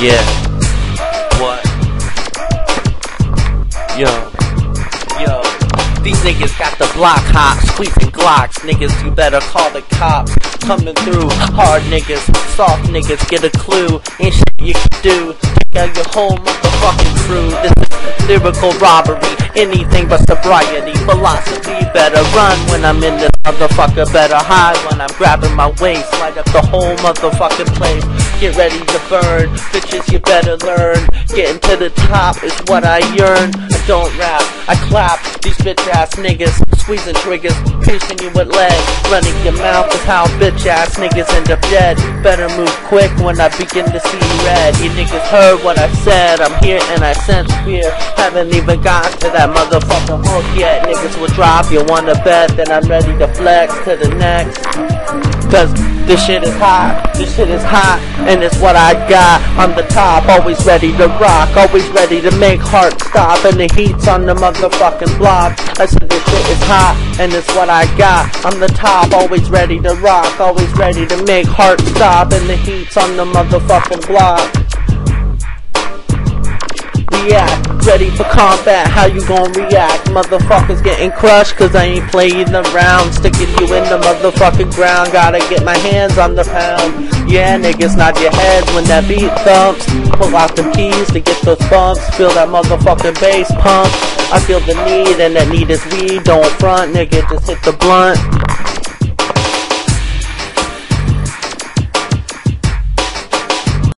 Yeah. What? Yo. Yo. These niggas got the block hot, squeezing Glocks. Niggas, you better call the cops. Coming through, hard niggas, soft niggas, get a clue. Ain't shit you can do. Take out your whole motherfucking crew. This is lyrical robbery, anything but sobriety. Philosophy, better run when I'm in this motherfucker. Better hide when I'm grabbing my waist. Light up the whole motherfucking place. Get ready to burn, bitches, you better learn. Getting to the top is what I yearn. I don't rap, I clap. These bitch ass niggas squeezing triggers, piercing you with lead. Running your mouth is how bitch ass niggas end up dead. Better move quick when I begin to see red. You niggas heard what I said, I'm here and I sense fear. Haven't even gotten to that motherfucking hook yet. Niggas will drop, you wanna bet that I'm ready to flex to the next. Cause this shit is hot, this shit is hot, and it's what I got. I'm the top, always ready to rock, always ready to make heart stop, and the heat's on the motherfucking block. I said this shit is hot, and it's what I got. I'm the top, always ready to rock, always ready to make heart stop, and the heat's on the motherfucking block react. Ready for combat, how you gon' react? Motherfuckers getting crushed cause I ain't playing around. Sticking you in the motherfucking ground. Gotta get my hands on the pound. Yeah, niggas nod your heads when that beat thumps. Pull out the keys to get those bumps. Feel that motherfucking bass pump. I feel the need and that need is weed. Don't front, nigga, just hit the blunt.